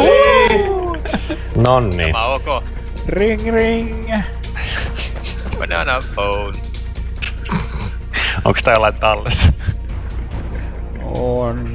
Niin. Nonni. Tämä ok. Ring ring. Banana phone. Onks tää jollain tallessa? On.